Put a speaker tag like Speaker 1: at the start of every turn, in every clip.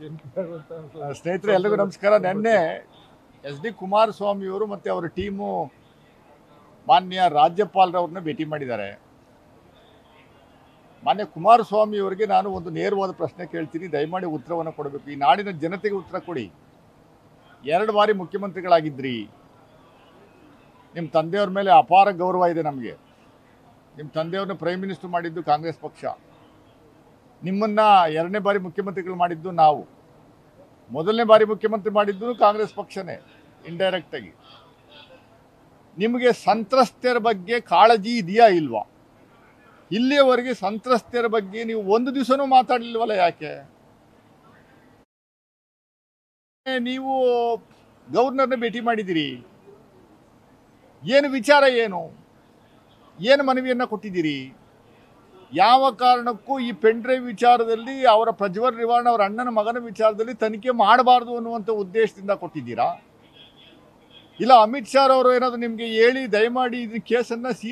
Speaker 1: ಸ್ನೇಹಿತರೆ ಎಲ್ರಿಗೂ ನಮಸ್ಕಾರ. ನಿನ್ನೆ ಎಸ್ ಡಿ ಕುಮಾರಸ್ವಾಮಿಯವರು ಮತ್ತು ಅವರ ಟೀಮು ಮಾನ್ಯ ರಾಜ್ಯಪಾಲರವ್ರನ್ನ ಭೇಟಿ ಮಾಡಿದ್ದಾರೆ. ಮಾನ್ಯ ಕುಮಾರಸ್ವಾಮಿ ಅವರಿಗೆ ನಾನು ಒಂದು ನೇರವಾದ ಪ್ರಶ್ನೆ ಕೇಳ್ತೀನಿ. ದಯಮಾಡಿ ಉತ್ತರವನ್ನು ಕೊಡಬೇಕು. ಈ ನಾಡಿನ ಜನತೆಗೆ ಉತ್ತರ ಕೊಡಿ. ಎರಡು ಬಾರಿ ಮುಖ್ಯಮಂತ್ರಿಗಳಾಗಿದ್ರಿ. ನಿಮ್ಮ ತಂದೆಯವ್ರ ಮೇಲೆ ಅಪಾರ ಗೌರವ ಇದೆ ನಮಗೆ. ನಿಮ್ಮ ತಂದೆಯವ್ರನ್ನ ಪ್ರೈಮ್ ಮಿನಿಸ್ಟರ್ ಮಾಡಿದ್ದು ಕಾಂಗ್ರೆಸ್ ಪಕ್ಷ. ನಿಮ್ಮನ್ನ ಎರಡನೇ ಬಾರಿ ಮುಖ್ಯಮಂತ್ರಿಗಳು ಮಾಡಿದ್ದು ನಾವು. ಮೊದಲನೇ ಬಾರಿ ಮುಖ್ಯಮಂತ್ರಿ ಮಾಡಿದ್ದು ಕಾಂಗ್ರೆಸ್ ಪಕ್ಷನೇ ಇಂಡೈರೆಕ್ಟ್ ಆಗಿ. ನಿಮಗೆ ಸಂತ್ರಸ್ತರ ಬಗ್ಗೆ ಕಾಳಜಿ ಇದೆಯಾ ಇಲ್ವಾ? ಇಲ್ಲಿಯವರೆಗೆ ಸಂತ್ರಸ್ತರ ಬಗ್ಗೆ ನೀವು ಒಂದು ದಿವಸನೂ ಮಾತಾಡಲಿಲ್ವಲ್ಲ ಯಾಕೆ? ನೀವು ಗವರ್ನರ್ನ ಭೇಟಿ ಮಾಡಿದ್ದೀರಿ. ಏನು ವಿಚಾರ ಏನು? ಏನು ಮನವಿಯನ್ನು ಕೊಟ್ಟಿದ್ದೀರಿ? ಯಾವ ಕಾರಣಕ್ಕೂ ಈ ಪೆಂಡ್ರೈವ್ ವಿಚಾರದಲ್ಲಿ ಅವರ ಪ್ರಜ್ವಲ್ ರಿವಾಣ್ ಅವರ ಅಣ್ಣನ ಮಗನ ವಿಚಾರದಲ್ಲಿ ತನಿಖೆ ಮಾಡಬಾರ್ದು ಅನ್ನುವಂಥ ಉದ್ದೇಶದಿಂದ ಕೊಟ್ಟಿದ್ದೀರಾ? ಇಲ್ಲ ಅಮಿತ್ ಶಾ ಅವರು ಏನಾದರೂ ನಿಮಗೆ ಹೇಳಿ ದಯಮಾಡಿ ಇದು ಕೇಸನ್ನು ಸಿ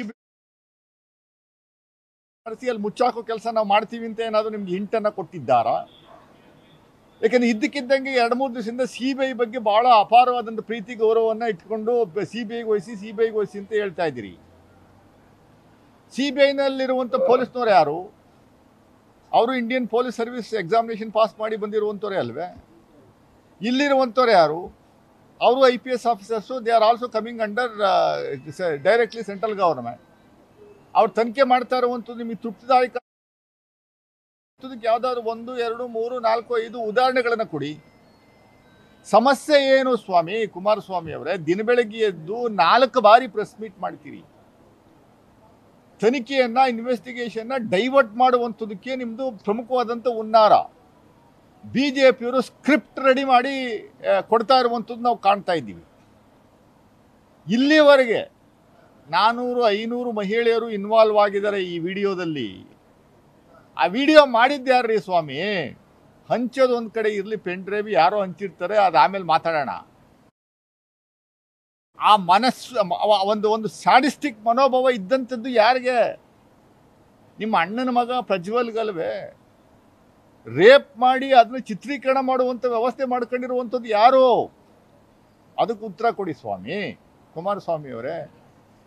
Speaker 1: ಅಲ್ಲಿ ಮುಚ್ಚಾಕೋ ಕೆಲಸ ನಾವು ಮಾಡ್ತೀವಿ ಅಂತ ಏನಾದರೂ ನಿಮ್ಗೆ ಹಿಂಟನ್ನು ಕೊಟ್ಟಿದ್ದಾರಾ? ಯಾಕಂದ್ರೆ ಇದ್ದಕ್ಕಿದ್ದಂಗೆ ಎರಡು ಮೂರು ದಿವಸದಿಂದ ಸಿ ಬಿ ಐ ಬಗ್ಗೆ ಭಾಳ ಅಪಾರವಾದಂಥ ಪ್ರೀತಿ ಗೌರವವನ್ನು ಇಟ್ಕೊಂಡು ಸಿ ಬಿ ಐಗೆ ವಹಿಸಿ ಸಿ ಬಿ ಐಗೆ ವಹಿಸಿ ಅಂತ ಹೇಳ್ತಾ ಇದ್ದೀರಿ. ಸಿ ಬಿ ಐನಲ್ಲಿರುವಂಥ ಪೊಲೀಸ್ನವ್ರು ಯಾರು? ಅವರು Indian police service examination pass ಮಾಡಿ ಬಂದಿರುವಂಥವ್ರೇ ಅಲ್ವೇ? ಇಲ್ಲಿರುವಂಥವ್ರು ಯಾರು? ಅವರು I P S officers, they are also coming under directly central government ಅವ್ರು ತನಿಖೆ ಮಾಡ್ತಾ ಇರುವಂಥದ್ದು ನಿಮಗೆ ತೃಪ್ತಿದಾಯಕ ಯಾವುದಾದ್ರು ಒಂದು, ಎರಡು, ಮೂರು, ನಾಲ್ಕು, ಐದು ಉದಾಹರಣೆಗಳನ್ನು ಕೊಡಿ. ಸಮಸ್ಯೆ ಏನು ಸ್ವಾಮಿ ಕುಮಾರಸ್ವಾಮಿ ಅವರೇ? ದಿನ ಬೆಳಗ್ಗೆ ಎದ್ದು ನಾಲ್ಕು ಬಾರಿ ಪ್ರೆಸ್ ಮೀಟ್ ಮಾಡ್ತೀರಿ. ತನಿಖೆಯನ್ನ ಇನ್ವೆಸ್ಟಿಗೇಷನ್ನ ಡೈವರ್ಟ್ ಮಾಡುವಂಥದಕ್ಕೆ ನಿಮ್ಮದು ಪ್ರಮುಖವಾದಂಥ ಹುನ್ನಾರ. ಬಿ ಜೆ ಪಿಯವರು ಸ್ಕ್ರಿಪ್ಟ್ ರೆಡಿ ಮಾಡಿ ಕೊಡ್ತಾ ಇರುವಂಥದ್ದು ನಾವು ಕಾಣ್ತಾ ಇದ್ದೀವಿ. ಇಲ್ಲಿವರೆಗೆ ನಾನ್ನೂರು ಐನೂರು ಮಹಿಳೆಯರು ಇನ್ವಾಲ್ವ್ ಆಗಿದ್ದಾರೆ ಈ ವಿಡಿಯೋದಲ್ಲಿ. ಆ ವಿಡಿಯೋ ಮಾಡಿದ್ದ್ಯಾರ್ರೀ ಸ್ವಾಮಿ? ಹಂಚೋದು ಒಂದು ಕಡೆ ಇರಲಿ ಪೆನ್ ಡ್ರೈವ್ ಯಾರೋ ಹಂಚಿರ್ತಾರೆ ಅದು ಆಮೇಲೆ ಮಾತಾಡೋಣ. ಆ ಮನಸ್ಸು ಒಂದು ಒಂದು ಸ್ಯಾಡಿಸ್ಟಿಕ್ ಮನೋಭಾವ ಇದ್ದಂಥದ್ದು ಯಾರಿಗೆ? ನಿಮ್ಮ ಅಣ್ಣನ ಮಗ ಪ್ರಜ್ವಲ್ಗಲ್ವೇ? ರೇಪ್ ಮಾಡಿ ಅದನ್ನ ಚಿತ್ರೀಕರಣ ಮಾಡುವಂಥ ವ್ಯವಸ್ಥೆ ಮಾಡ್ಕೊಂಡಿರುವಂಥದ್ದು ಯಾರು? ಅದಕ್ಕೆ ಉತ್ತರ ಕೊಡಿ ಸ್ವಾಮಿ, ಕುಮಾರಸ್ವಾಮಿ ಅವರೇ.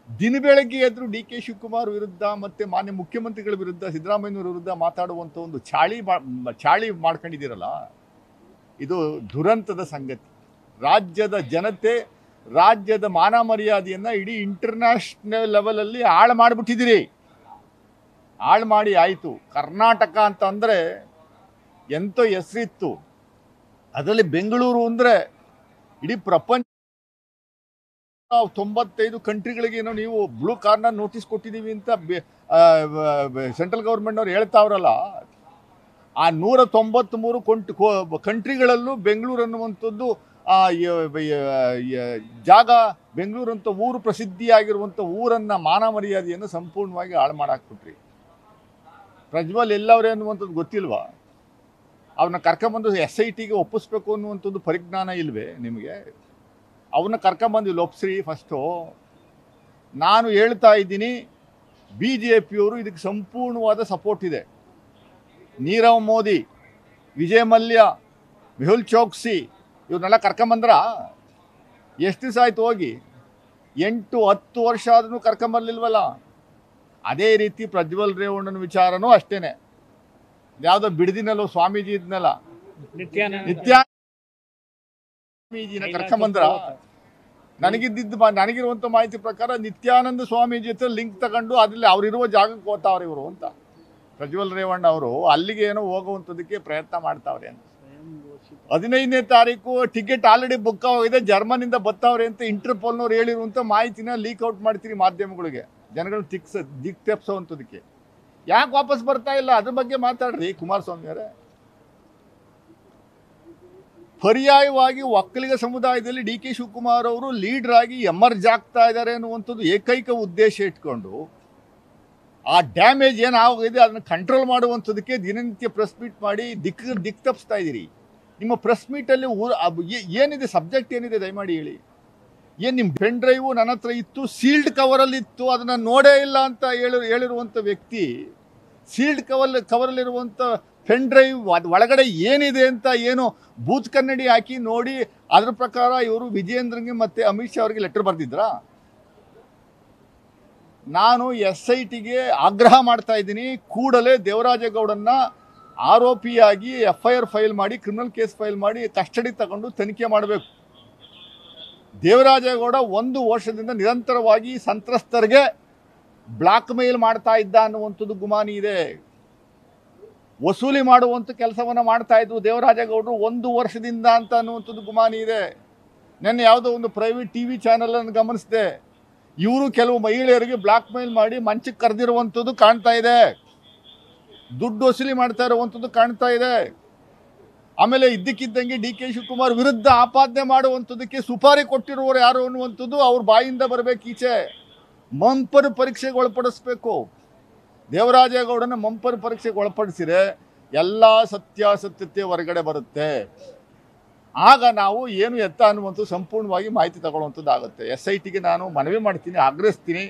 Speaker 1: ದಿನ ಬೆಳಗ್ಗೆ ಎದ್ರು ಡಿ ಕೆ ಶಿವಕುಮಾರ್ ವಿರುದ್ಧ ಮತ್ತೆ ಮಾನ್ಯ ಮುಖ್ಯಮಂತ್ರಿಗಳ ವಿರುದ್ಧ ಸಿದ್ದರಾಮಯ್ಯವ್ರ ವಿರುದ್ಧ ಮಾತಾಡುವಂಥ ಒಂದು ಚಾಳಿ ಚಾಳಿ ಮಾಡ್ಕೊಂಡಿದ್ದೀರಲ್ಲ, ಇದು ದುರಂತದ ಸಂಗತಿ. ರಾಜ್ಯದ ಜನತೆ ರಾಜ್ಯದ ಮಾನ ಮರ್ಯಾದೆಯನ್ನ ಇಡೀ ಇಂಟರ್ನ್ಯಾಷನಲ್ ಲೆವೆಲಲ್ಲಿ ಹಾಳು ಮಾಡಿಬಿಟ್ಟಿದ್ದೀರಿ. ಹಾಳು ಮಾಡಿ ಆಯಿತು. ಕರ್ನಾಟಕ ಅಂತ ಅಂದರೆ ಎಂತೋ ಹೆಸರಿತ್ತು. ಅದರಲ್ಲಿ ಬೆಂಗಳೂರು ಅಂದರೆ ಇಡೀ ಪ್ರಪಂಚ ತೊಂಬತ್ತೈದು ಕಂಟ್ರಿಗಳಿಗೆ ಏನೋ ನೀವು ಬ್ಲೂ ಕಾರ್ನರ್ ನೋಟಿಸ್ ಕೊಟ್ಟಿದ್ದೀವಿ ಅಂತ ಸೆಂಟ್ರಲ್ ಗೌರ್ಮೆಂಟ್ನವ್ರು ಹೇಳ್ತಾವ್ರಲ್ಲ ಆ ನೂರ ತೊಂಬತ್ತ್ಮೂರು ಕೊಂಟ್ ಕಂಟ್ರಿಗಳಲ್ಲೂ ಬೆಂಗಳೂರು ಅನ್ನುವಂಥದ್ದು ಜಾಗ ಬೆಂಗಳೂರು ಅಂತ ಊರು ಪ್ರಸಿದ್ಧಿಯಾಗಿರುವಂಥ ಊರನ್ನು ಮಾನ ಮರ್ಯಾದೆಯನ್ನು ಸಂಪೂರ್ಣವಾಗಿ ಹಾಳು ಮಾಡಾಕ್ಬಿಟ್ರಿ. ಪ್ರಜ್ವಲ್ ಎಲ್ಲವ್ರೆ ಅನ್ನುವಂಥದ್ದು ಗೊತ್ತಿಲ್ವಾ? ಅವನ್ನ ಕರ್ಕೊಂಬಂದು ಎಸ್ ಐ ಟಿಗೆ ಒಪ್ಪಿಸ್ಬೇಕು ಅನ್ನುವಂಥದ್ದು ಪರಿಜ್ಞಾನ ಇಲ್ವೇ ನಿಮಗೆ? ಅವನ್ನ ಕರ್ಕೊಂಬಂದು ಇಲ್ಲಿ ಒಪ್ಸ್ರಿ ಫಸ್ಟು ನಾನು ಹೇಳ್ತಾ ಇದ್ದೀನಿ, ಬಿ ಜೆ ಪಿಯವರು ಇದಕ್ಕೆ ಸಂಪೂರ್ಣವಾದ ಸಪೋರ್ಟ್ ಇದೆ. ನೀರವ್ ಮೋದಿ, ವಿಜಯ್ ಮಲ್ಯ, ಮೆಹುಲ್ ಚೌಕ್ಸಿ ಇವ್ರನ್ನೆಲ್ಲ ಕರ್ಕೊಂಬಂದ್ರ? ಎಷ್ಟು ದಿವಸ ಆಯ್ತು ಹೋಗಿ? ಎಂಟು ಹತ್ತು ವರ್ಷ ಆದ್ರೂ ಕರ್ಕೊಂಬರ್ಲಿಲ್ವಲ್ಲ? ಅದೇ ರೀತಿ ಪ್ರಜ್ವಲ್ ರೇವಣ್ಣನ ವಿಚಾರನೂ ಅಷ್ಟೇನೆ. ಯಾವುದೋ ಬಿಡದಿನಲ್ಲೋ ಸ್ವಾಮೀಜಿ ಇದ್ನಲ್ಲ?
Speaker 2: ನಿತ್ಯಾನಂದ.
Speaker 1: ನಿತ್ಯ ಸ್ವಾಮೀಜಿನ ಕರ್ಕೊಂಬಂದ್ರ? ನನಗಿದ್ದಿದ್ದು ನನಗಿರುವಂಥ ಮಾಹಿತಿ ಪ್ರಕಾರ ನಿತ್ಯಾನಂದ ಸ್ವಾಮೀಜಿ ಹತ್ರ ಲಿಂಕ್ ತಗೊಂಡು ಅದರಲ್ಲಿ ಅವರಿರುವ ಜಾಗಕ್ಕೆ ಹೋಗ್ತಾವ್ರೆ ಇವರು ಅಂತ. ಪ್ರಜ್ವಲ್ ರೇವಣ್ಣ ಅವರು ಅಲ್ಲಿಗೆ ಏನೋ ಹೋಗುವಂಥದ್ದಕ್ಕೆ ಪ್ರಯತ್ನ ಮಾಡ್ತಾವ್ರೆ ಅಂತ. ಹದಿನೈದನೇ ತಾರೀಕು ಟಿಕೆಟ್ ಆಲ್ರೆಡಿ ಬುಕ್ ಆಗಿದೆ. ಜರ್ಮನಿಂದ ಬತ್ತವ್ರೆ ಅಂತ ಇಂಟರ್ಪೋಲ್ನವ್ರು ಹೇಳಿರುವಂಥ ಮಾಹಿತಿನ ಲೀಕ್ ಔಟ್ ಮಾಡ್ತೀರಿ ಮಾಧ್ಯಮಗಳಿಗೆ. ಜನಗಳು ತಿಕ್ಸ ದಿಕ್ ತೆಪ್ಸೋವಂಥದಕ್ಕೆ ಯಾಕೆ ವಾಪಸ್ ಬರ್ತಾ ಇಲ್ಲ? ಅದ್ರ ಬಗ್ಗೆ ಮಾತಾಡ್ರಿ, ಕುಮಾರಸ್ವಾಮಿ ಅವರೇ. ಪರ್ಯಾಯವಾಗಿ ಒಕ್ಕಲಿಗ ಸಮುದಾಯದಲ್ಲಿ ಡಿ ಕೆ ಶಿವಕುಮಾರ್ ಅವರು ಲೀಡರ್ ಆಗಿ ಎಮರ್ಜ್ ಆಗ್ತಾ ಇದ್ದಾರೆ ಅನ್ನುವಂಥದ್ದು ಏಕೈಕ ಉದ್ದೇಶ ಇಟ್ಕೊಂಡು, ಆ ಡ್ಯಾಮೇಜ್ ಏನಾಗಿದೆ ಅದನ್ನು ಕಂಟ್ರೋಲ್ ಮಾಡುವಂಥದ್ದಕ್ಕೆ ದಿನನಿತ್ಯ ಪ್ರೆಸ್ ಮೀಟ್ ಮಾಡಿ ದಿಕ್ಕ ದಿಕ್ ತಪ್ಪಿಸ್ತಾ ಇದ್ದೀರಿ ನಿಮ್ಮ ಪ್ರೆಸ್ ಮೀಟಲ್ಲಿ ಏನಿದೆ ಸಬ್ಜೆಕ್ಟ್ ಏನಿದೆ ದಯಮಾಡಿ ಹೇಳಿ. ಏನು ನಿಮ್ಮ ಪೆನ್ ಡ್ರೈವು ನನ್ನ ಹತ್ರ ಇತ್ತು ಸೀಲ್ಡ್ ಕವರಲ್ಲಿತ್ತು ಅದನ್ನು ನೋಡೇ ಇಲ್ಲ ಅಂತ ಹೇಳಿ ಹೇಳಿರುವಂಥ ವ್ಯಕ್ತಿ ಸೀಲ್ಡ್ ಕವರ್ ಕವರಲ್ಲಿರುವಂಥ ಪೆನ್ ಡ್ರೈವ್ ಒಳಗಡೆ ಏನಿದೆ ಅಂತ ಏನು ಬೂತ್ ಕನ್ನಡಿ ಹಾಕಿ ನೋಡಿ, ಅದರ ಪ್ರಕಾರ ಇವರು ವಿಜಯೇಂದ್ರಂಗೆ ಮತ್ತೆ ಅಮಿತ್ ಶಾ ಅವರಿಗೆ ಲೆಟರ್ ಬರೆದಿದ್ರಾ? ನಾನು ಎಸ್ ಐ ಟಿಗೆ ಆಗ್ರಹ ಮಾಡ್ತಾ ಇದ್ದೀನಿ, ಕೂಡಲೇ ದೇವರಾಜೇಗೌಡನ್ನ ಆರೋಪಿಯಾಗಿ ಎಫ್ ಐ ಆರ್ ಫೈಲ್ ಮಾಡಿ, ಕ್ರಿಮಿನಲ್ ಕೇಸ್ ಫೈಲ್ ಮಾಡಿ ಕಸ್ಟಡಿ ತಗೊಂಡು ತನಿಖೆ ಮಾಡಬೇಕು. ದೇವರಾಜೇಗೌಡ ಒಂದು ವರ್ಷದಿಂದ ನಿರಂತರವಾಗಿ ಸಂತ್ರಸ್ತರಿಗೆ ಬ್ಲಾಕ್ ಮೇಲ್ ಮಾಡ್ತಾ ಇದ್ದ ಅನ್ನುವಂಥದ್ದು ಗುಮಾನಿ ಇದೆ. ವಸೂಲಿ ಮಾಡುವಂಥ ಕೆಲಸವನ್ನು ಮಾಡ್ತಾ ಇದ್ದವು ದೇವರಾಜೇಗೌಡರು ಒಂದು ವರ್ಷದಿಂದ ಅಂತ ಅನ್ನುವಂಥದ್ದು ಗುಮಾನಿ ಇದೆ. ನೆನ್ನೆ ಯಾವುದೋ ಒಂದು ಪ್ರೈವೇಟ್ ಟಿ ವಿ ಚಾನಲನ್ನು ಗಮನಿಸಿದೆ. ಇವರು ಕೆಲವು ಮಹಿಳೆಯರಿಗೆ ಬ್ಲಾಕ್ ಮೇಲ್ ಮಾಡಿ ಮಂಚಕ್ಕೆ ಕರೆದಿರುವಂಥದ್ದು ಕಾಣ್ತಾ ಇದೆ. ದುಡ್ಡು ವಸೂಲಿ ಮಾಡ್ತಾ ಇರುವಂಥದ್ದು ಕಾಣ್ತಾ ಇದೆ. ಆಮೇಲೆ ಇದ್ದಕ್ಕಿದ್ದಂಗೆ ಡಿ ಕೆ ಶಿವಕುಮಾರ್ ವಿರುದ್ಧ ಆಪಾದನೆ ಮಾಡುವಂಥದ್ದಕ್ಕೆ ಸುಪಾರಿ ಕೊಟ್ಟಿರುವವರು ಯಾರು ಅನ್ನುವಂಥದ್ದು ಅವ್ರ ಬಾಯಿಂದ ಬರಬೇಕು ಈಚೆ. ಮಂಪರ್ ಪರೀಕ್ಷೆಗೆ ಒಳಪಡಿಸ್ಬೇಕು. ದೇವರಾಜೇಗೌಡನ ಮಂಪರ್ ಪರೀಕ್ಷೆಗೆ ಒಳಪಡಿಸಿದ್ರೆ ಎಲ್ಲ ಸತ್ಯಾಸತ್ಯತೆ ಹೊರಗಡೆ ಬರುತ್ತೆ. ಆಗ ನಾವು ಏನು ಎತ್ತ ಅನ್ನುವಂಥದ್ದು ಸಂಪೂರ್ಣವಾಗಿ ಮಾಹಿತಿ ತಗೊಳ್ಳುವಂಥದ್ದು ಆಗುತ್ತೆ ಎಸ್ ಐ ಟಿಗೆ ನಾನು ಮನವಿ ಮಾಡ್ತೀನಿ, ಆಗ್ರಹಿಸ್ತೀನಿ.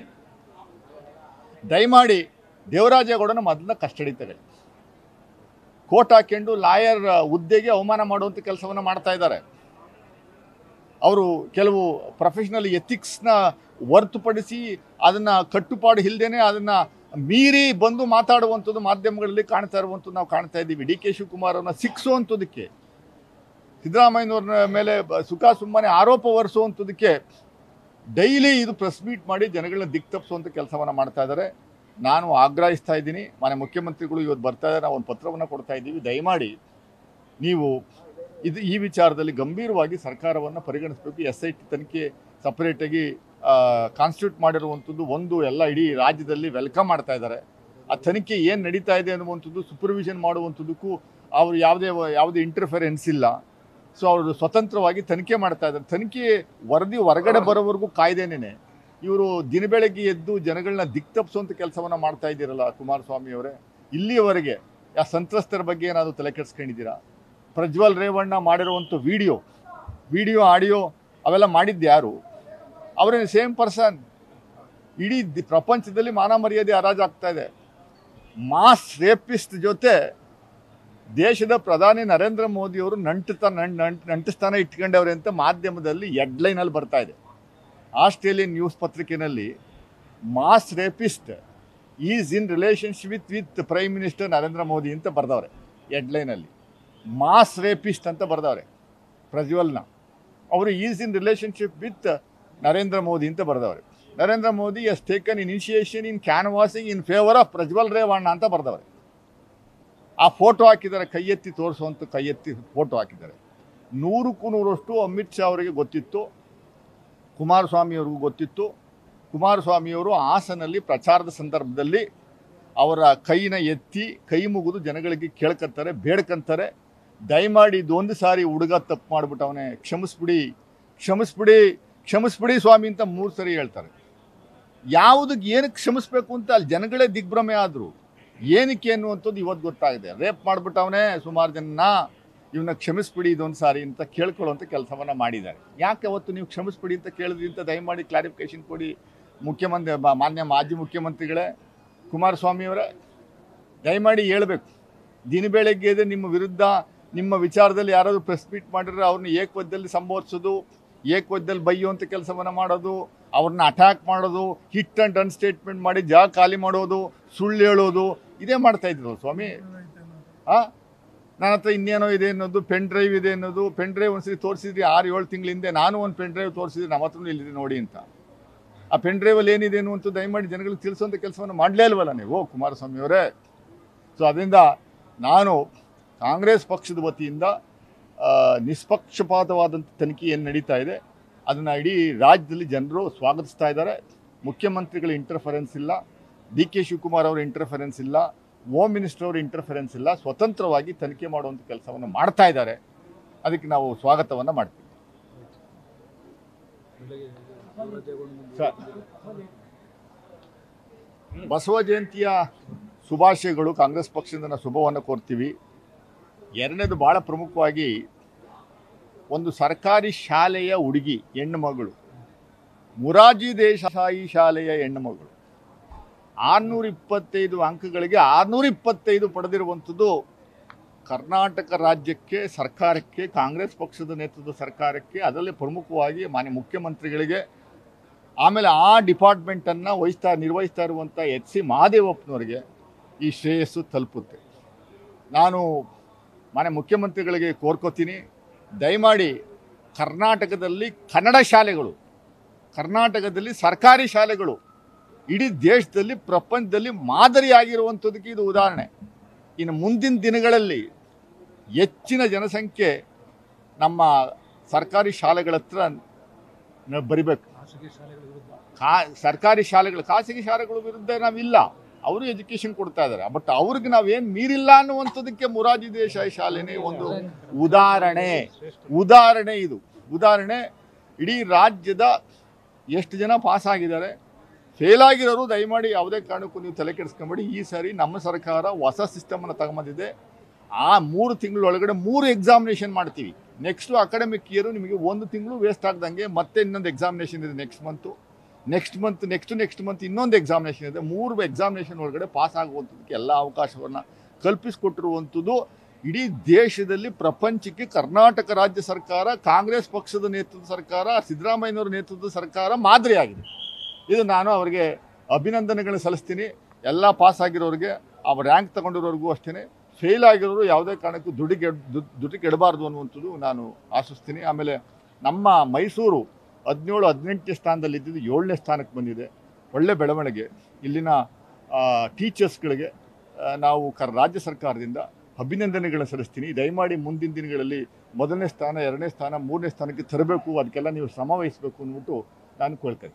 Speaker 1: ದಯಮಾಡಿ ದೇವರಾಜೇಗೌಡನ ಮೊದಲನ್ನ ಕಸ್ಟಡಿ ತಗೊಳ್ಳಿ ಕೋಟ್ ಹಾಕೊಂಡು ಲಾಯರ್ ಹುದ್ದೆಗೆ ಅವಮಾನ ಮಾಡುವಂಥ ಕೆಲಸವನ್ನು ಮಾಡ್ತಾ ಇದ್ದಾರೆ. ಅವರು ಕೆಲವು ಪ್ರೊಫೆಷನಲ್ ಎಥಿಕ್ಸ್ನ ಹೊರತುಪಡಿಸಿ ಅದನ್ನು ಕಟ್ಟುಪಾಡು ಇಲ್ಲದೇನೆ ಅದನ್ನು ಮೀರಿ ಬಂದು ಮಾತಾಡುವಂಥದ್ದು ಮಾಧ್ಯಮಗಳಲ್ಲಿ ಕಾಣ್ತಾ ಇರುವಂಥದ್ದು ನಾವು ಕಾಣ್ತಾ ಇದ್ದೀವಿ. ಡಿ ಕೆ ಶಿವಕುಮಾರ್ ಅವ್ರನ್ನ ಸಿದ್ದರಾಮಯ್ಯನವ್ರ ಮೇಲೆ ಸುಖ ಸುಮ್ಮನೆ ಆರೋಪ ಹೊರಿಸುವಂಥದ್ದಕ್ಕೆ ಡೈಲಿ ಇದು ಪ್ರೆಸ್ ಮೀಟ್ ಮಾಡಿ ಜನಗಳನ್ನ ದಿಕ್ಕ ತಪ್ಪಿಸುವಂಥ ಕೆಲಸವನ್ನು ಮಾಡ್ತಾ ಇದ್ದಾರೆ. ನಾನು ಆಗ್ರಹಿಸ್ತಾ ಇದ್ದೀನಿ ಮನೆ ಮುಖ್ಯಮಂತ್ರಿಗಳು ಇವತ್ತು ಬರ್ತಾ ಇದ್ದಾರೆ, ನಾವು ಒಂದು ಪತ್ರವನ್ನು ಕೊಡ್ತಾ ಇದ್ದೀವಿ. ದಯಮಾಡಿ ನೀವು ಇದು ಈ ವಿಚಾರದಲ್ಲಿ ಗಂಭೀರವಾಗಿ ಸರ್ಕಾರವನ್ನು ಪರಿಗಣಿಸಬೇಕು. ಎಸ್ ಐ ಟಿ ತನಿಖೆ ಸಪ್ರೇಟಾಗಿ ಕಾನ್ಸ್ಟಿಟ್ಯೂಟ್ ಮಾಡಿರುವಂಥದ್ದು ಒಂದು ಎಲ್ಲ ಇಡೀ ರಾಜ್ಯದಲ್ಲಿ ವೆಲ್ಕಮ್ ಮಾಡ್ತಾ ಇದ್ದಾರೆ. ಆ ತನಿಖೆ ಏನು ನಡೀತಾ ಇದೆ ಅನ್ನುವಂಥದ್ದು ಸೂಪರ್ವಿಷನ್ ಮಾಡುವಂಥದ್ದಕ್ಕೂ ಅವರು ಯಾವುದೇ ಯಾವುದೇ ಇಂಟರ್ಫೆರೆನ್ಸ್ ಇಲ್ಲ. ಸೊ ಅವರು ಸ್ವತಂತ್ರವಾಗಿ ತನಿಖೆ ಮಾಡ್ತಾ ಇದ್ದಾರೆ. ತನಿಖೆ ವರದಿ ಹೊರಗಡೆ ಬರೋವರೆಗೂ ಕಾಯ್ದೇನೇನೆ. ಇವರು ದಿನ ಬೆಳಗ್ಗೆ ಎದ್ದು ಜನಗಳನ್ನ ದಿಕ್ ತಪ್ಪಿಸುವಂಥ ಕೆಲಸವನ್ನು ಮಾಡ್ತಾ ಇದ್ದೀರಲ್ಲ ಕುಮಾರಸ್ವಾಮಿ ಅವರೇ, ಇಲ್ಲಿಯವರೆಗೆ ಆ ಸಂತ್ರಸ್ತರ ಬಗ್ಗೆ ಏನಾದರೂ ತಲೆ ಕೆಡಿಸ್ಕೊಂಡಿದ್ದೀರಾ? ಪ್ರಜ್ವಲ್ ರೇವಣ್ಣ ಮಾಡಿರುವಂಥ ವಿಡಿಯೋ ವಿಡಿಯೋ, ಆಡಿಯೋ ಅವೆಲ್ಲ ಮಾಡಿದ್ದು ಯಾರು? ಅವರೇನು ಸೇಮ್ ಪರ್ಸನ್? ಇಡೀ ಪ್ರಪಂಚದಲ್ಲಿ ಮಾನ ಮರ್ಯಾದೆ ಹರಾಜಾಗ್ತಾ ಇದೆ. ಮಾಸ್ ರೇಪಿಸ್ಟ್ ಜೊತೆ ದೇಶದ ಪ್ರಧಾನಿ ನರೇಂದ್ರ ಮೋದಿಯವರು ನಂಟುತ ನಂಟು ನಂಟು ನಂಟಿಸ್ತಾನ ಇಟ್ಕೊಂಡವ್ರೆ ಅಂತ ಮಾಧ್ಯಮದಲ್ಲಿ ಹೆಡ್ಲೈನಲ್ಲಿ ಬರ್ತಾ ಇದೆ. ಆಸ್ಟ್ರೇಲಿಯನ್ ನ್ಯೂಸ್ ಪತ್ರಿಕೆಯಲ್ಲಿ mass rapist is in relationship with with prime minister Narendra Modi ಅಂತ ಬರೆದವ್ರೆ ಹೆಡ್ಲೈನಲ್ಲಿ ಮಾಸ್ ರೇಪಿಸ್ಟ್ ಅಂತ ಬರೆದವ್ರೆ, ಪ್ರಜ್ವಲ್ನ. ಅವರು is in relationship with Narendra Modi ಅಂತ ಬರೆದವ್ರೆ. Narendra Modi has taken initiation in canvassing in favour of Prajwal Revanna ಅಂತ ಬರೆದವ್ರೆ. ಆ ಫೋಟೋ ಹಾಕಿದ್ದಾರೆ, ಕೈ ಎತ್ತಿ ತೋರಿಸುವಂಥ ಕೈ ಎತ್ತಿ ಫೋಟೋ ಹಾಕಿದ್ದಾರೆ. ನೂರಕ್ಕೂ ನೂರಷ್ಟು ಅಮಿತ್ ಶಾ ಅವರಿಗೆ ಗೊತ್ತಿತ್ತು. ಕುಮಾರಸ್ವಾಮಿ ಅವ್ರಿಗೂ ಗೊತ್ತಿತ್ತು. ಕುಮಾರಸ್ವಾಮಿಯವರು ಹಾಸನಲ್ಲಿ ಪ್ರಚಾರದ ಸಂದರ್ಭದಲ್ಲಿ ಅವರ ಕೈನ ಎತ್ತಿ ಕೈ ಮುಗಿದು ಜನಗಳಿಗೆ ಕೇಳ್ಕಂತಾರೆ, ಬೇಡ್ಕಂತಾರೆ. ದಯಮಾಡಿ ಇದೊಂದು ಸಾರಿ ಹುಡುಗ ತಪ್ಪು ಮಾಡಿಬಿಟ್ಟವನೇ ಕ್ಷಮಿಸ್ಬಿಡಿ ಕ್ಷಮಿಸ್ಬಿಡಿ ಕ್ಷಮಿಸ್ಬಿಡಿ ಸ್ವಾಮಿ ಅಂತ ಮೂರು ಸರಿ ಹೇಳ್ತಾರೆ. ಯಾವುದಕ್ಕೆ ಏನಕ್ಕೆ ಕ್ಷಮಿಸ್ಬೇಕು ಅಂತ ಅಲ್ಲಿ ಜನಗಳೇ ದಿಗ್ಭ್ರಮೆ ಆದರು. ಏನಕ್ಕೆ ಅನ್ನುವಂಥದ್ದು ಇವತ್ತು ಗೊತ್ತಾಗಿದೆ. ರೇಪ್ ಮಾಡಿಬಿಟ್ಟವನೇ ಸುಮಾರು ಜನ. ಇವನ್ನ ಕ್ಷಮಿಸ್ಬಿಡಿ ಇದೊಂದು ಸಾರಿ ಅಂತ ಕೇಳ್ಕೊಳ್ಳುವಂಥ ಕೆಲಸವನ್ನು ಮಾಡಿದ್ದಾರೆ. ಯಾಕೆ ಅವತ್ತು ನೀವು ಕ್ಷಮಿಸ್ಬಿಡಿ ಅಂತ ಕೇಳಿದ್ರಿ ಅಂತ ದಯಮಾಡಿ ಕ್ಲಾರಿಫಿಕೇಶನ್ ಕೊಡಿ. ಮುಖ್ಯಮಂತ್ರಿ ಮಾನ್ಯ ಮಾಜಿ ಮುಖ್ಯಮಂತ್ರಿಗಳೇ, ಕುಮಾರಸ್ವಾಮಿಯವರೇ, ದಯಮಾಡಿ ಹೇಳ್ಬೇಕು. ದಿನ ಬೆಳಗ್ಗೆ ಇದೆ ನಿಮ್ಮ ವಿರುದ್ಧ, ನಿಮ್ಮ ವಿಚಾರದಲ್ಲಿ ಯಾರಾದರೂ ಪ್ರೆಸ್ ಮೀಟ್ ಮಾಡಿದ್ರೆ ಅವ್ರನ್ನ ಏಕವದ್ದಲ್ಲಿ ಸಂಬೋಧಿಸೋದು ಏಕವದ್ದಲ್ಲಿ ಬೈಯುವಂಥ ಕೆಲಸವನ್ನು ಮಾಡೋದು, ಅವ್ರನ್ನ ಅಟ್ಯಾಕ್ ಮಾಡೋದು ಹಿಟ್ ಆ್ಯಂಡ್ ರನ್ ಸ್ಟೇಟ್ಮೆಂಟ್ ಮಾಡಿ ಜಾಗ ಖಾಲಿ ಮಾಡೋದು, ಸುಳ್ಳು ಹೇಳೋದು, ಇದೇ ಮಾಡ್ತಾ ಇದ್ರು ಸ್ವಾಮಿ. ಆ? ನನ್ನ ಹತ್ರ ಇನ್ನೇನೋ ಇದೆ ಅನ್ನೋದು ಪೆನ್ ಡ್ರೈವ್ ಇದೆ ಅನ್ನೋದು ಪೆನ್ ಡ್ರೈವ್ ಒಂದ್ಸರಿ ತೋರಿಸಿದ್ರಿ ಆರು, ಏಳು ತಿಂಗಳ ಹಿಂದೆ ನಾನು ಒಂದು ಪೆನ್ ಡ್ರೈವ್ ತೋರಿಸಿದ್ರೆ ನಮ್ಮ ಹತ್ರನೂ ಇಲ್ಲಿದೆ ನೋಡಿ ಅಂತ. ಆ ಪೆನ್ ಡ್ರೈವಲ್ಲಿ ಏನಿದೆ ಅಂತ ದಯಮಾಡಿ ಜನಗಳಿಗೆ ತಿಳಿಸುವಂಥ ಕೆಲಸವನ್ನು ಮಾಡಲೇ ಅಲ್ವಲ್ಲ ನೀವು, ಕುಮಾರಸ್ವಾಮಿ ಅವರೇ? ಸೊ ಅದರಿಂದ ನಾನು ಕಾಂಗ್ರೆಸ್ ಪಕ್ಷದ ವತಿಯಿಂದ ನಿಷ್ಪಕ್ಷಪಾತವಾದಂಥ ತನಿಖೆ ಏನು ನಡೀತಾ ಇದೆ. ಅದನ್ನು ಇಡೀ ರಾಜ್ಯದಲ್ಲಿ ಜನರು ಸ್ವಾಗತಿಸ್ತಾ ಇದ್ದಾರೆ. ಮುಖ್ಯಮಂತ್ರಿಗಳ ಇಂಟರ್ಫರೆನ್ಸ್ ಇಲ್ಲ. ಡಿ ಕೆ ಶಿವಕುಮಾರ್ ಅವರ ಇಂಟರ್ಫರೆನ್ಸ್ ಇಲ್ಲ. ಹೋಮ್ ಮಿನಿಸ್ಟರ್ ಅವರು ಇಂಟರ್ಫರೆನ್ಸ್ ಇಲ್ಲ, ಸ್ವತಂತ್ರವಾಗಿ ತನಿಖೆ ಮಾಡುವಂಥ ಕೆಲಸವನ್ನು ಮಾಡ್ತಾ ಇದ್ದಾರೆ. ಅದಕ್ಕೆ ನಾವು ಸ್ವಾಗತವನ್ನು ಮಾಡ್ತೀವಿ. ಬಸವ ಜಯಂತಿಯ ಶುಭಾಶಯಗಳು, ಕಾಂಗ್ರೆಸ್ ಪಕ್ಷದಿಂದ ನಾವು ಶುಭವನ್ನು ಕೋರ್ತೀವಿ. ಎರಡನೇದು ಭಾಳ ಪ್ರಮುಖವಾಗಿ ಒಂದು ಸರ್ಕಾರಿ ಶಾಲೆಯ ಹುಡುಗಿ, ಹೆಣ್ಣು ಮಗಳು. ಮುರಾರ್ಜಿ ದೇಶಾಯಿ ಶಾಲೆಯ ಹೆಣ್ಣು ಮಗಳು. ಆರ್ನೂರ ಇಪ್ಪತ್ತೈದು ಅಂಕಗಳಿಗೆ ಆರ್ನೂರ ಇಪ್ಪತ್ತೈದು ಪಡೆದಿರುವಂಥದ್ದು ಕರ್ನಾಟಕ ರಾಜ್ಯಕ್ಕೆ, ಸರ್ಕಾರಕ್ಕೆ, ಕಾಂಗ್ರೆಸ್ ಪಕ್ಷದ ನೇತೃತ್ವದ ಸರ್ಕಾರಕ್ಕೆ, ಅದರಲ್ಲಿ ಪ್ರಮುಖವಾಗಿ ಮಾನ್ಯ ಮುಖ್ಯಮಂತ್ರಿಗಳಿಗೆ, ಆಮೇಲೆ ಆ ಡಿಪಾರ್ಟ್ಮೆಂಟನ್ನು ವಹಿಸ್ತಾ, ನಿರ್ವಹಿಸ್ತಾ ಇರುವಂಥ ಎಚ್ ಸಿ ಮಹಾದೇವಪ್ಪನವರಿಗೆ ಈ ಶ್ರೇಯಸ್ಸು ತಲುಪುತ್ತೆ. ನಾನು ಮಾನ್ಯ ಮುಖ್ಯಮಂತ್ರಿಗಳಿಗೆ ಕೋರ್ಕೋತೀನಿ. ದಯಮಾಡಿ ಕರ್ನಾಟಕದಲ್ಲಿ ಕನ್ನಡ ಶಾಲೆಗಳು, ಕರ್ನಾಟಕದಲ್ಲಿ ಸರ್ಕಾರಿ ಶಾಲೆಗಳು ಇಡೀ ದೇಶದಲ್ಲಿ ಪ್ರಪಂಚದಲ್ಲಿ ಮಾದರಿಯಾಗಿರುವಂಥದ್ದಕ್ಕೆ ಇದು ಉದಾಹರಣೆ. ಇನ್ನು ಮುಂದಿನ ದಿನಗಳಲ್ಲಿ ಹೆಚ್ಚಿನ ಜನಸಂಖ್ಯೆ ನಮ್ಮ ಸರ್ಕಾರಿ ಶಾಲೆಗಳ ಹತ್ರ ಬರಿಬೇಕು. ಕಾ ಸರ್ಕಾರಿ ಶಾಲೆಗಳು ಖಾಸಗಿ ಶಾಲೆಗಳ ವಿರುದ್ಧ ನಾವಿಲ್ಲ. ಅವರು ಎಜುಕೇಶನ್ ಕೊಡ್ತಾ ಇದ್ದಾರೆ. ಬಟ್ ಅವ್ರಿಗೆ ನಾವೇನು ಮೀರಿಲ್ಲ ಅನ್ನುವಂಥದ್ದಕ್ಕೆ ಮುರಾಜಿ ದೇಸಾಯಿ ಶಾಲೆನೇ ಒಂದು ಉದಾಹರಣೆ. ಉದಾಹರಣೆ ಇದು. ಉದಾಹರಣೆ ಇಡೀ ರಾಜ್ಯದ ಎಷ್ಟು ಜನ ಪಾಸ್ ಆಗಿದ್ದಾರೆ? ಫೇಲ್ ಆಗಿರೋರು ದಯಮಾಡಿ ಯಾವುದೇ ಕಾರಣಕ್ಕೂ ನೀವು ತಲೆ ಕೆಡಿಸ್ಕೊಂಬೇಡಿ. ಈ ಸಾರಿ ನಮ್ಮ ಸರ್ಕಾರ ಹೊಸ ಸಿಸ್ಟಮನ್ನು ತಗೊಂಬಂದಿದೆ. ಆ ಮೂರು ತಿಂಗಳೊಳಗಡೆ ಮೂರು ಎಕ್ಸಾಮಿನೇಷನ್ ಮಾಡ್ತೀವಿ. ನೆಕ್ಸ್ಟು ಅಕಾಡೆಮಿಕ್ ಇಯರು ನಿಮಗೆ ಒಂದು ತಿಂಗಳು ವೇಸ್ಟ್ ಆಗ್ದಂಗೆ ಮತ್ತೆ ಇನ್ನೊಂದು ಎಕ್ಸಾಮಿನೇಷನ್ ಇದೆ next month next month next next month ಇನ್ನೊಂದು ಎಕ್ಸಾಮಿನೇಷನ್ ಇದೆ. ಮೂರು ಎಕ್ಸಾಮಿನೇಷನ್ ಒಳಗಡೆ ಪಾಸ್ ಆಗುವಂಥದ್ದಕ್ಕೆ ಎಲ್ಲ ಅವಕಾಶವನ್ನು ಕಲ್ಪಿಸಿಕೊಟ್ಟಿರುವಂಥದ್ದು ಇಡೀ ದೇಶದಲ್ಲಿ ಪ್ರಪಂಚಕ್ಕೆ ಕರ್ನಾಟಕ ರಾಜ್ಯ ಸರ್ಕಾರ, ಕಾಂಗ್ರೆಸ್ ಪಕ್ಷದ ನೇತೃತ್ವದ ಸರ್ಕಾರ, ಸಿದ್ದರಾಮಯ್ಯನವರ ನೇತೃತ್ವದ ಸರ್ಕಾರ ಮಾದರಿಯಾಗಿದೆ. ಇದು ನಾನು ಅವರಿಗೆ ಅಭಿನಂದನೆಗಳನ್ನ ಸಲ್ಲಿಸ್ತೀನಿ. ಎಲ್ಲ ಪಾಸ್ ಆಗಿರೋರಿಗೆ, ಆ ರ್ಯಾಂಕ್ ತಗೊಂಡಿರೋರಿಗೂ ಅಷ್ಟೇ ಫೇಲ್ ಆಗಿರೋರು ಯಾವುದೇ ಕಾರಣಕ್ಕೂ ದುಡಿಗೆ ದುಡ್ಡಿಗೆ ಕೆಡಬಾರ್ದು ಅನ್ನುವಂಥದ್ದು ನಾನು ಆಶಿಸ್ತೀನಿ. ಆಮೇಲೆ ನಮ್ಮ ಮೈಸೂರು ಹದಿನೇಳು, ಹದಿನೆಂಟನೇ ಸ್ಥಾನದಲ್ಲಿ ಇದ್ದಿದ್ದು ಏಳನೇ ಸ್ಥಾನಕ್ಕೆ ಬಂದಿದೆ. ಒಳ್ಳೆ ಬೆಳವಣಿಗೆ. ಇಲ್ಲಿನ ಟೀಚರ್ಸ್ಗಳಿಗೆ ನಾವು ಕರ್, ರಾಜ್ಯ ಸರ್ಕಾರದಿಂದ ಅಭಿನಂದನೆಗಳನ್ನು ಸಲ್ಲಿಸ್ತೀನಿ. ದಯಮಾಡಿ ಮುಂದಿನ ದಿನಗಳಲ್ಲಿ ಮೊದಲನೇ ಸ್ಥಾನ, ಎರಡನೇ ಸ್ಥಾನ, ಮೂರನೇ ಸ್ಥಾನಕ್ಕೆ ತರಬೇಕು. ಅದಕ್ಕೆಲ್ಲ ನೀವು ಶ್ರಮ ವಹಿಸಬೇಕು ಅಂದ್ಬಿಟ್ಟು ನಾನು ಕೇಳ್ತೇನೆ